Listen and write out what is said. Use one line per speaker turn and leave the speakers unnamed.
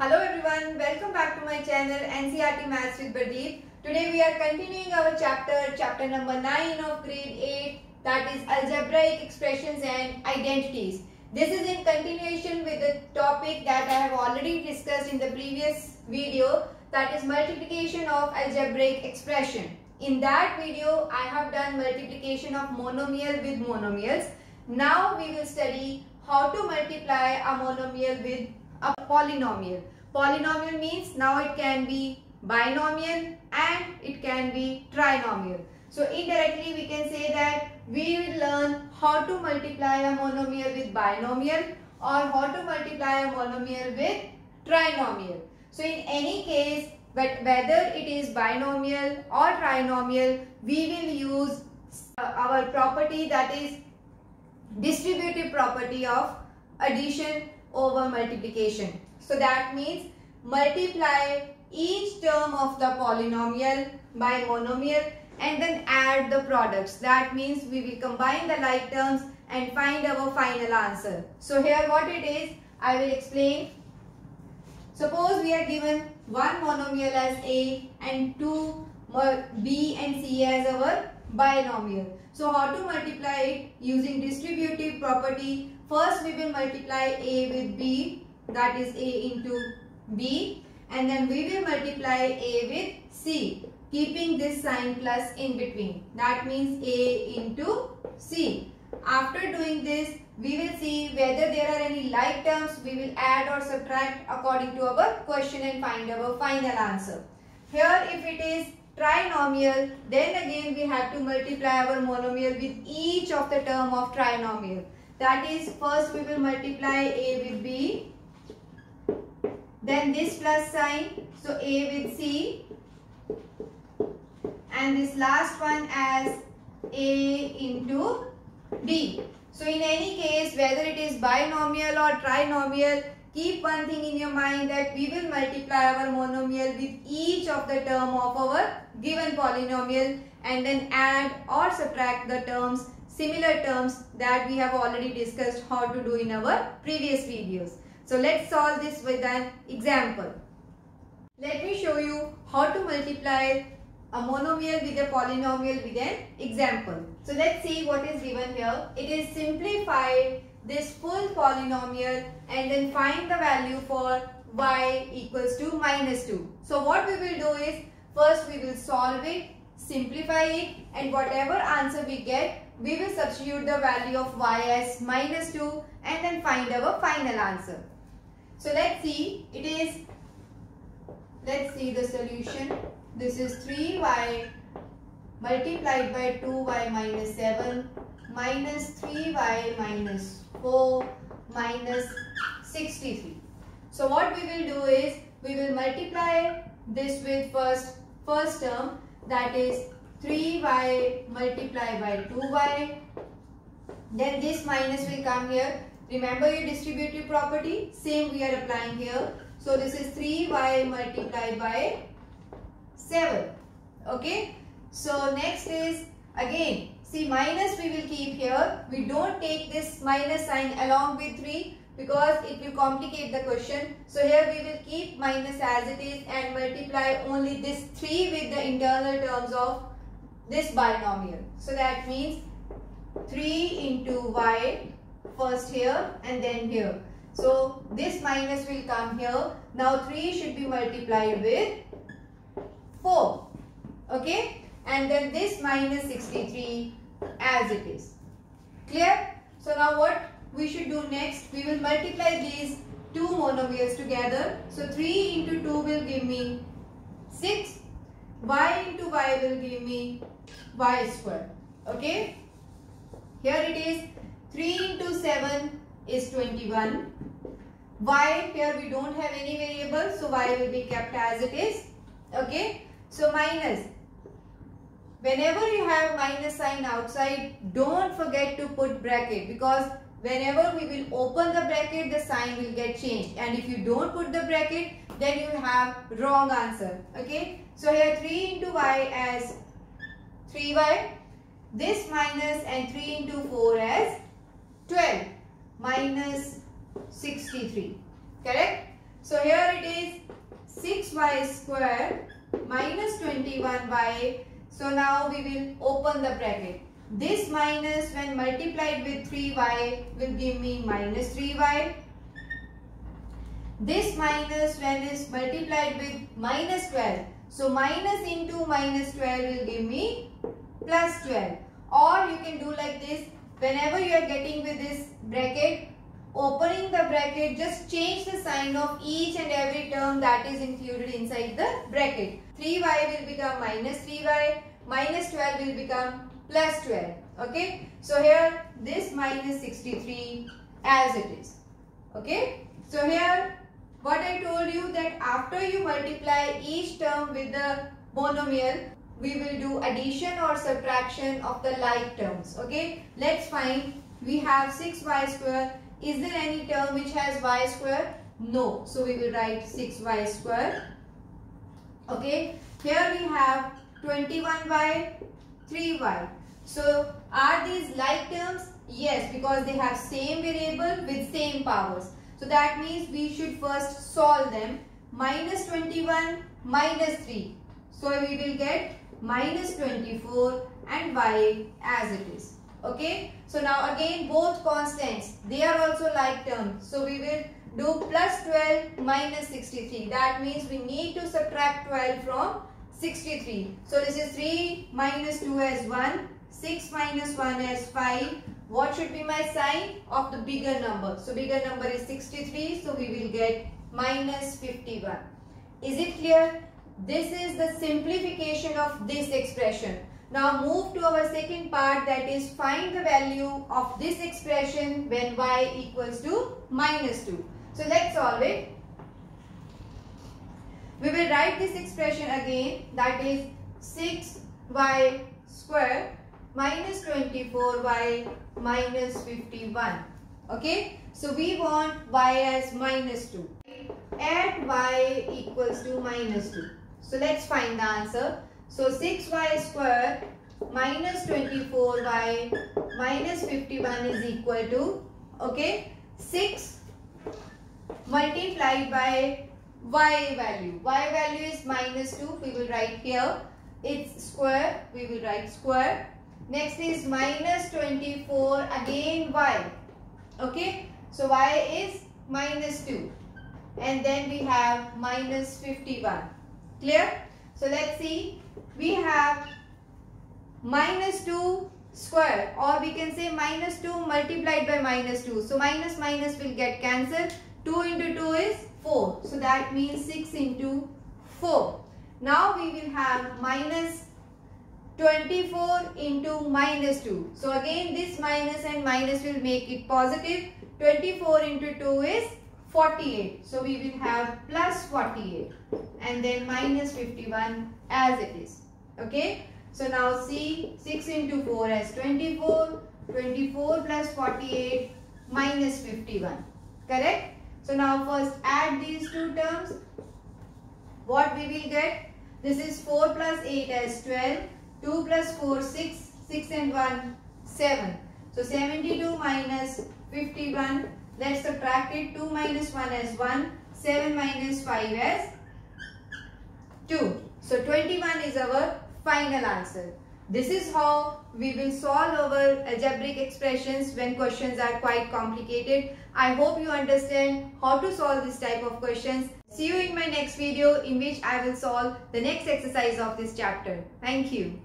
Hello everyone, welcome back to my channel NCERT Maths with Bardeep. Today we are continuing our chapter, chapter number 9 of grade 8 that is algebraic expressions and identities. This is in continuation with the topic that I have already discussed in the previous video that is multiplication of algebraic expression. In that video I have done multiplication of monomial with monomials. Now we will study how to multiply a monomial with a polynomial. Polynomial means now it can be binomial and it can be trinomial. So indirectly we can say that we will learn how to multiply a monomial with binomial or how to multiply a monomial with trinomial. So in any case but whether it is binomial or trinomial we will use our property that is distributive property of addition over multiplication. So that means multiply each term of the polynomial by monomial and then add the products. That means we will combine the like terms and find our final answer. So here what it is, I will explain. Suppose we are given one monomial as A and two B and C as our binomial. So how to multiply it using distributive property First we will multiply A with B that is A into B and then we will multiply A with C keeping this sign plus in between. That means A into C. After doing this we will see whether there are any like terms we will add or subtract according to our question and find our final answer. Here if it is trinomial then again we have to multiply our monomial with each of the term of trinomial. That is first we will multiply A with B. Then this plus sign. So A with C. And this last one as A into D. So in any case whether it is binomial or trinomial keep one thing in your mind that we will multiply our monomial with each of the term of our given polynomial and then add or subtract the terms similar terms that we have already discussed how to do in our previous videos. So let's solve this with an example. Let me show you how to multiply a monomial with a polynomial with an example. So let's see what is given here. It is simplified this full polynomial and then find the value for y equals to minus 2. So what we will do is first we will solve it, simplify it and whatever answer we get we will substitute the value of y as minus 2 and then find our final answer. So let's see, it is, let's see the solution. This is 3y multiplied by 2y minus 7 minus 3y minus 4 minus 63. So what we will do is, we will multiply this with first, first term that is 3y multiply by 2y. Then this minus will come here. Remember your distributive property? Same we are applying here. So this is 3y multiplied by 7. Okay. So next is again see minus we will keep here. We don't take this minus sign along with 3 because it will complicate the question. So here we will keep minus as it is and multiply only this 3 with the internal terms of this binomial. So that means 3 into y first here and then here. So this minus will come here. Now 3 should be multiplied with 4. Okay. And then this minus 63 as it is. Clear? So now what we should do next? We will multiply these two monomials together. So 3 into 2 will give me 6. y into y will give me y square. Okay. Here it is 3 into 7 is 21. y here we don't have any variable so y will be kept as it is. Okay. So minus. Whenever you have minus sign outside don't forget to put bracket because whenever we will open the bracket the sign will get changed and if you don't put the bracket then you have wrong answer. Okay. So here 3 into y as 3y. This minus and 3 into 4 as 12 minus 63. Correct? So here it is 6y square minus 21y. So now we will open the bracket. This minus when multiplied with 3y will give me minus 3y. This minus when is multiplied with minus 12. So minus into minus 12 will give me plus 12. Or you can do like this. Whenever you are getting with this bracket, opening the bracket, just change the sign of each and every term that is included inside the bracket. 3y will become minus 3y, minus 12 will become plus 12. Okay. So here this minus 63 as it is. Okay. So here what I told you that after you multiply each term with the monomial, we will do addition or subtraction of the like terms. Okay. Let's find we have 6y square. Is there any term which has y square? No. So we will write 6y square. Okay. Here we have 21y, 3y. So are these like terms? Yes, because they have same variable with same powers. So that means we should first solve them. Minus 21 minus 3. So we will get minus 24 and y as it is. Okay. So now again both constants. They are also like terms. So we will do plus 12 minus 63. That means we need to subtract 12 from 63. So this is 3 minus 2 as 1. 6 minus 1 as 5 what should be my sign of the bigger number? So bigger number is 63. So we will get minus 51. Is it clear? This is the simplification of this expression. Now move to our second part that is find the value of this expression when y equals to minus 2. So let's solve it. We will write this expression again that is 6y square minus 24 by minus 51. Okay. So we want y as minus 2. At y equals to minus 2. So let's find the answer. So 6y square minus 24y minus 51 is equal to okay 6 multiplied by y value. y value is minus 2. We will write here. It's square. We will write square Next is minus 24 again y. Okay. So y is minus 2. And then we have minus 51. Clear? So let's see. We have minus 2 square or we can say minus 2 multiplied by minus 2. So minus minus will get cancelled. 2 into 2 is 4. So that means 6 into 4. Now we will have minus 24 into minus 2. So again this minus and minus will make it positive. 24 into 2 is 48. So we will have plus 48 and then minus 51 as it is. Okay. So now see 6 into 4 as 24. 24 plus 48 minus 51. Correct? So now first add these two terms. What we will get? This is 4 plus 8 as 12 2 plus 4, 6, 6 and 1, 7. So 72 minus 51, let's subtract it. 2 minus 1 as 1, 7 minus 5 as 2. So 21 is our final answer. This is how we will solve our algebraic expressions when questions are quite complicated. I hope you understand how to solve this type of questions. See you in my next video in which I will solve the next exercise of this chapter. Thank you.